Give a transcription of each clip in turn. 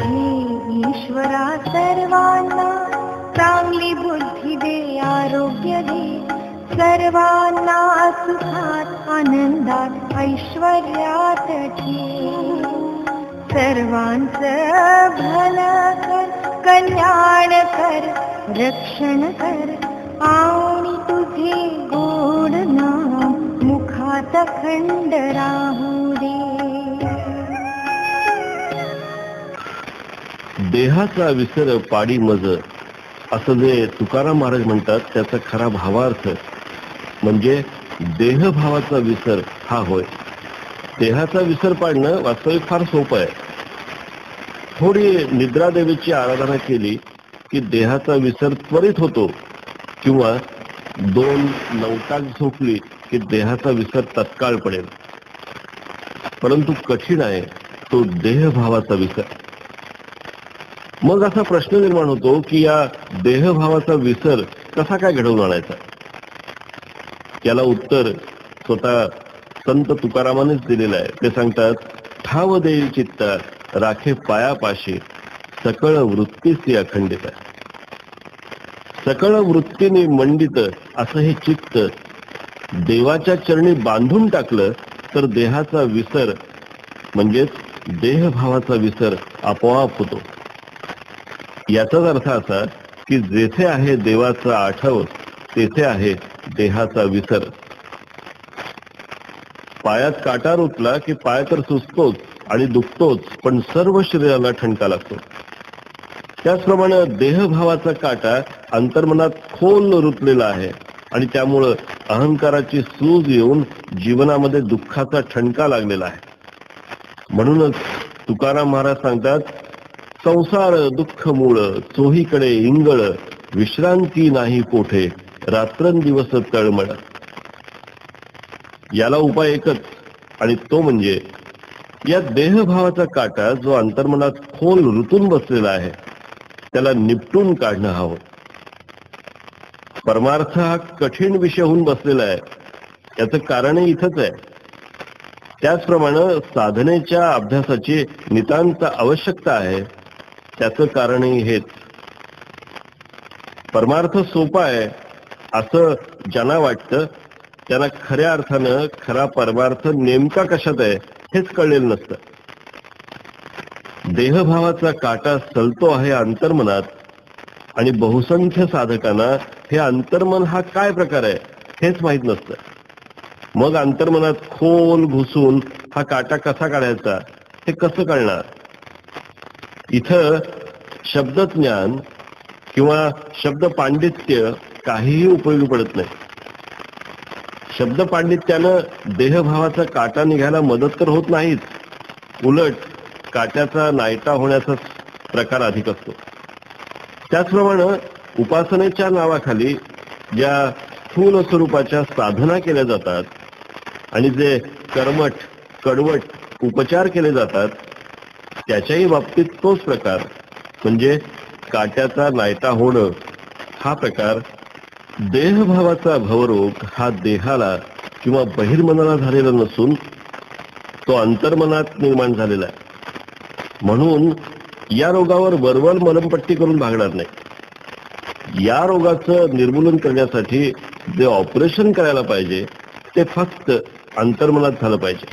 हे ईश्वरा सर्वांना चांगली बुद्धी दे आरोग्य दे सर्वांना सुखात आनंदात ऐश्वर्यात ठे सर्वांचं भलं कर कल्याण कर रक्षण कर आणि तुझे गोड नाम मुखात खंड राहू दे देहाचा विसर पाडी मज असं जे तुकाराम महाराज म्हणतात त्याचा खरा भावार्थ. म्हणजे देहभावाचा विसर हा होय. देहाचा विसर पाडणं वास्तविक फार सोपं आहे. थोडी निद्रादेवीची आराधना केली की देहाचा विसर त्वरित होतो. किंवा दोन नौटाक झोपली की देहाचा विसर तत्काळ पडेल. परंतु कठीण आहे तो देहभावाचा विसर. मग असा प्रश्न निर्माण होतो की या देहभावाचा विसर कसा काय घडवून आणायचा? त्याला उत्तर स्वतः संत तुकारामानेच दिलेलं आहे. ते सांगतात ठाव देईल चित्त राखे पायापाशी सकळ वृत्तीस अखंडित. सकळ वृत्तीने मंडित असं हे चित्त देवाच्या चरणी बांधून टाकलं तर देहाचा विसर म्हणजेच देहभावाचा विसर आपोआप होतो. याचाच अर्थ असा की जेथे आहे देवाचा आठव तेथे आहे देहाचा विसर. पायात काटा रुतला की पाय तर सुचतोच आणि दुखतोच पण सर्व शरीराला ठणका लागतो. त्याचप्रमाणे देहभावाचा काटा अंतर्मनात खोल रुतलेला आहे आणि त्यामुळं अहंकाराची सूज येऊन जीवनामध्ये दुःखाचा ठणका लागलेला आहे. म्हणूनच तुकाराम महाराज सांगतात संसार दुःख मूळ चोहीकडे इंगळ विश्रांती नाही कोठे रात्रंदिवस तळमळ. याला उपाय एकच आणि तो म्हणजे या देहभावाचा काटा जो अंतर्मनात खोल ऋतून बसलेला आहे त्याला निपटून काढणं हवं. परमार्थ हा कठीण विषय होऊन बसलेला आहे याचं कारणही इथंच आहे. त्याचप्रमाणे साधनेच्या अभ्यासाची नितांत आवश्यकता आहे त्याचं कारणही हेच. परमार्थ सोपा आहे असं ज्यांना वाटतं त्यांना खऱ्या अर्थानं खरा परमार्थ नेमका कशात आहे हेच कळलेलं नसतं. देहभावाचा काटा सलतो आहे अंतर्मनात आणि बहुसंख्य साधकांना हे अंतर्मन हा काय प्रकार आहे हेच माहीत नसतं. मग अंतर्मनात खोल घुसून हा काटा कसा काढायचा हे कसं कळणार? इथं शब्दज्ञान किंवा शब्द पांडित्य काहीही उपयोगी पडत नाही. शब्द पांडित्यानं देहभावाचा काटा निघायला मदत तर होत नाहीच. उलट काट्याचा नायटा होण्याचा प्रकार अधिक असतो. त्याचप्रमाणे उपासनेच्या नावाखाली ज्या स्थूल स्वरूपाच्या साधना केल्या जातात आणि जे कर्मठ कडवट उपचार केले जातात त्याच्याही बाबतीत तोच प्रकार. म्हणजे काट्याचा नायता होणं हा प्रकार. देहभावाचा भवरोग हा देहाला किंवा बहिर्मनाला झालेला नसून तो अंतर्मनात निर्माण झालेला आहे. म्हणून या रोगावर वरवर मलमपट्टी करून भागणार नाही. या रोगाचं निर्मूलन करण्यासाठी जे ऑपरेशन करायला पाहिजे ते फक्त अंतर्मनात झालं पाहिजे.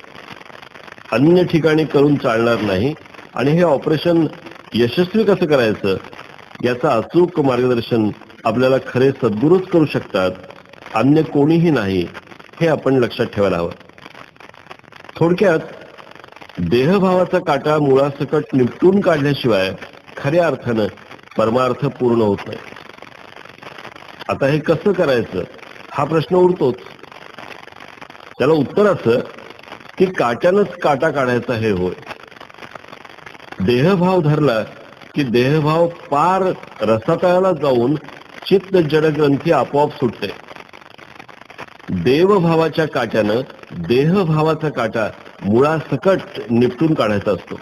अन्य ठिकाणी करून चालणार नाही आणि हे ऑपरेशन यशस्वी कसं करायचं याचं अचूक मार्गदर्शन आपल्याला खरे सद्गुरूच करू शकतात अन्य कोणीही नाही हे आपण लक्षात ठेवायला हवं. थोडक्यात देहभावाचा काटा मुळासकट निपटून काढल्याशिवाय खऱ्या अर्थानं परमार्थ पूर्ण होत नाही. आता हे कसं करायचं हा प्रश्न उरतोच. त्याला उत्तर असं की काट्यानंच काटा काढायचा हे होय. देहभाव धरला की देहभाव पार रसातळाला जाऊन चित्त जडग्रंथी आपोआप सुटते. देवभावाच्या काट्यानं देहभावाचा काटा मुळासकट निपटून काढायचा असतो.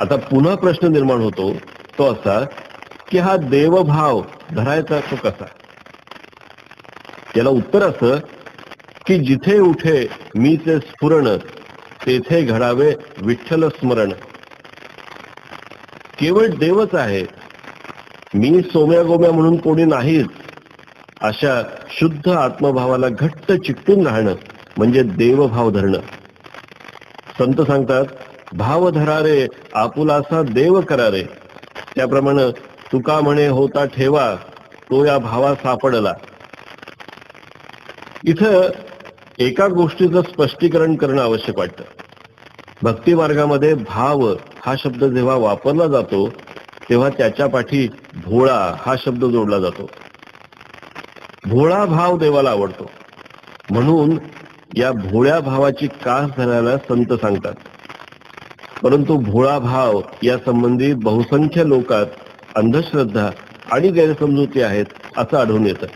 आता पुन्हा प्रश्न निर्माण होतो तो असा की हा देवभाव धरायचा तो कसा? याला उत्तर असं की जिथे उठे मीचे स्फुरण तेथे घडावे विठ्ठल स्मरण. केवळ देवच आहे. मी सोम्या गोम्या म्हणून कोणी नाहीच. अशा शुद्ध आत्मभावाला घट्ट चिकटून राहणं म्हणजे देवभाव धरणं. संत सांगतात भाव धरारे आपुलासा देव करारे. त्याप्रमाणे तुका म्हणे होता ठेवा तो या भावा सापडला. इथं एका गोष्टीचं स्पष्टीकरण करणं आवश्यक वाटतं. भक्ती मार्गामध्ये भाव हा शब्द जेव्हा वापरला जातो तेव्हा त्याच्या पाठी भोळा हा शब्द जोडला जातो. भोळा भाव देवाला आवडतो. म्हणून या भोळ्या भावाची कास धरायला संत सांगतात. परंतु भोळा भाव या संबंधी बहुसंख्य लोकात अंधश्रद्धा आणि गैरसमजुती आहेत असं आढळून येतं.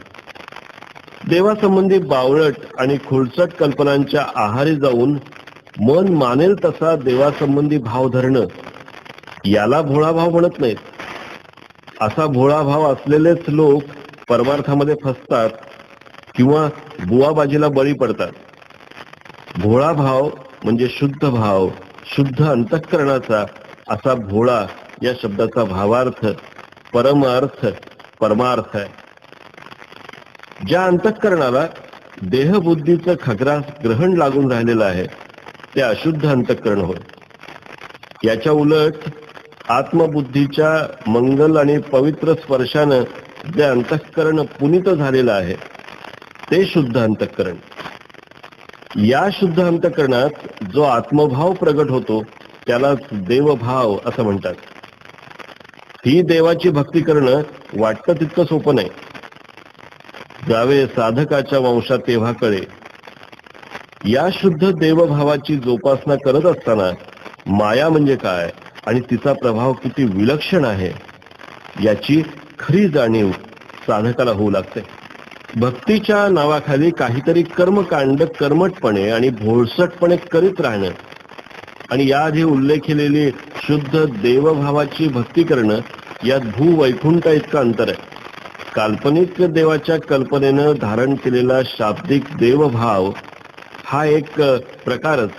देवासंबंधी बावळट आणि खुळचट कल्पनांच्या आहारी जाऊन मन मानेल तसा देवासंबंधी भाव धरणं याला भोळा भाव म्हणत नाहीत. असा भोळा भाव असलेलेच लोक परमार्थामध्ये फसतात किंवा बुवाबाजीला बळी पडतात. भोळा भाव म्हणजे शुद्ध भाव शुद्ध अंतःकरणाचा असा भोळा या शब्दाचा भावार्थ परमार्थ परमार्थ आहे. ज्या अंतःकरणाला देहबुद्धीचं खग्रास ग्रहण लागून राहिलेलं आहे ते अशुद्ध अंतःकरण होय. याच्या उलट आत्मबुद्धीच्या मंगल आणि पवित्र स्पर्शानं जे अंतःकरण पुनित झालेलं आहे ते शुद्ध अंतःकरण. या शुद्ध अंतःकरणात जो आत्मभाव प्रगट होतो त्यालाच देवभाव असं म्हणतात. ही देवाची भक्ती करणं वाटतं तितकं सोपं नाही. जावे साधकाच्या वंशात तेव्हा कळे. या शुद्ध देवभावाची जोपासना करत असताना माया म्हणजे काय आणि तिचा प्रभाव किती विलक्षण आहे याची खरी जाणीव साधकाला होऊ लागते. भक्तीच्या नावाखाली काहीतरी कर्मकांड कर्मटपणे आणि भोळसटपणे करीत राहणं आणि याआधी उल्लेख केलेली शुद्ध देवभावाची भक्ती करणं यात भूवैकुंठ इतकं अंतर आहे. काल्पनिक देवाच्या कल्पनेनं धारण केलेला शाब्दिक देवभाव हा एक प्रकारच.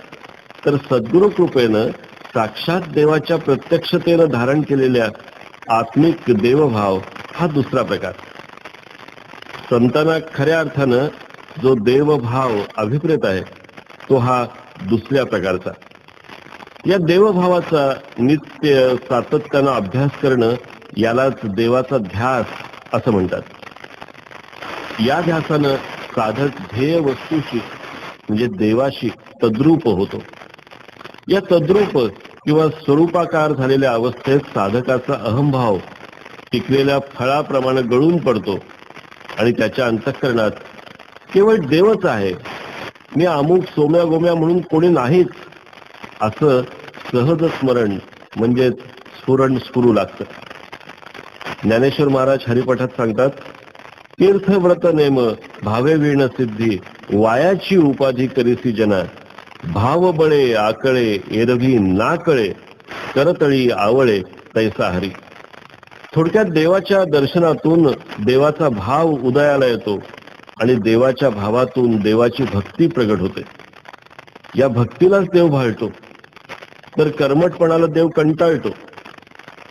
तर सद्गुरु कृपेनं साक्षात देवाच्या प्रत्यक्षतेनं धारण केलेल्या आत्मिक देवभाव हा दुसरा प्रकार. संतांना खऱ्या अर्थानं जो देवभाव अभिप्रेत आहे तो हा दुसऱ्या प्रकारचा. या देवभावाचा नित्य सातत्यानं अभ्यास करणं यालाच देवाचा ध्यास असं म्हणतात. या ध्यासानं साधक ध्येय वस्तूशी म्हणजे देवाशी तद्रूप होतो. या तद्रूप किंवा स्वरूपाकार झालेल्या अवस्थेत साधकाचा अहंभाव टिकलेल्या फळाप्रमाणे गळून पडतो आणि त्याच्या अंतःकरणात केवळ देवच आहे. मी अमुक सोम्या गोम्या म्हणून कोणी नाहीच. असं सहज स्मरण म्हणजेच स्फुरण स्फुरू लागतं. ज्ञानेश्वर महाराज हरिपाठात सांगतात तीर्थ व्रत नेम भावे विण सिद्धी वायाची उपाधी करीसी जना भाव बळे आकळे एरवी नाकळे करतळी आवळे तैसा हरी. थोडक्यात देवाच्या दर्शनातून देवाचा भाव उदयाला येतो आणि देवाच्या भावातून देवाची भक्ती प्रगट होते. या भक्तीलाच देव भाळतो तर कर्मटपणाला देव कंटाळतो.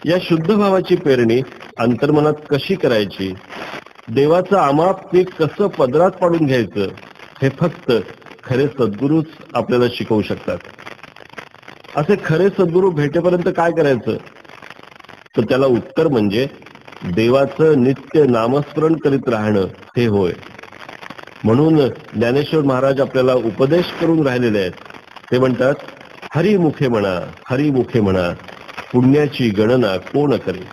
या शुद्ध भावाची पेरणी अंतर्मनात कशी करायची? देवाचं आमाप ते कसं पदरात पाडून घ्यायचं? हे फक्त खरे सद्गुरूच आपल्याला शिकवू शकतात. असे खरे सद्गुरू भेटेपर्यंत काय करायचं? तर त्याला उत्तर म्हणजे देवाचं नित्य नामस्मरण करीत राहणं हे होय. म्हणून ज्ञानेश्वर महाराज आपल्याला उपदेश करून राहिलेले आहेत. ते म्हणतात हरिमुखे म्हणा हरिमुखे म्हणा पुण्याची गणना कोण करे